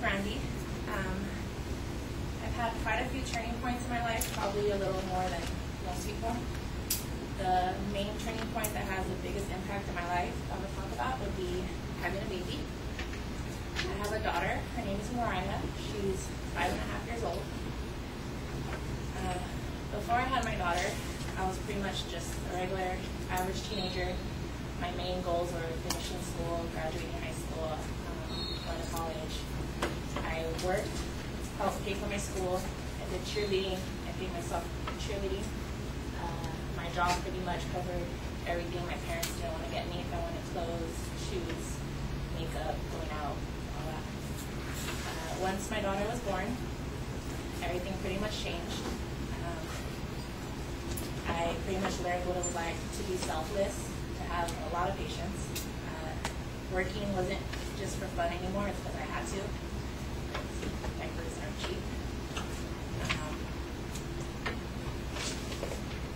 Brandie. Um, I've had quite a few turning points in my life, probably a little more than most people. The main turning point that has the biggest impact in my life I'm going to talk about would be having a baby. I have a daughter. Her name is Mariah. She's five and a half years old. Uh, before I had my daughter, I was pretty much just a regular average teenager. My main goals were finishing school, graduating high school, I worked, helped pay for my school. I did cheerleading. I paid myself in cheerleading. Uh, my job pretty much covered everything my parents didn't want to get me. If I wanted clothes, shoes, makeup, going out, all that. Uh, once my daughter was born, everything pretty much changed. Um, I pretty much learned what it was like to be selfless, to have a lot of patience. Uh, working wasn't just for fun anymore, it's because I had to. Diapers aren't cheap. Um,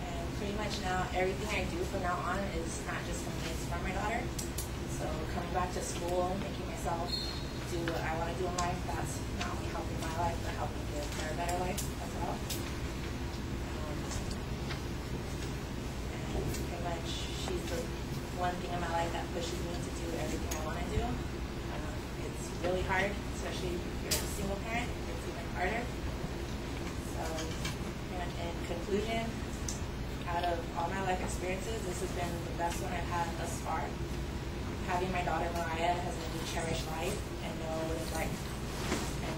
and pretty much now, everything I do from now on is not just for me, it's for my daughter. So coming back to school, making myself do what I want to do in life, that's not only helping my life, but helping give her a better life as well. Um, and pretty much, she's the one thing in my life that pushes me to do everything I want to do. Um, it's really hard, especially if you're a single parent, it's even harder. So, in conclusion, out of all my life experiences, this has been the best one I've had thus far. Having my daughter Mariah has made me cherish life and know what it's like and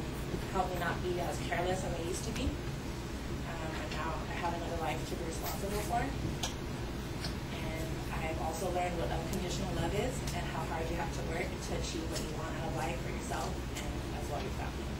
helped me not be as careless as I used to be. Um, and now I have another life to be responsible for. And I've also learned what unconditional love is and how hard you have to work to achieve what you want out of life for yourself and as well your family.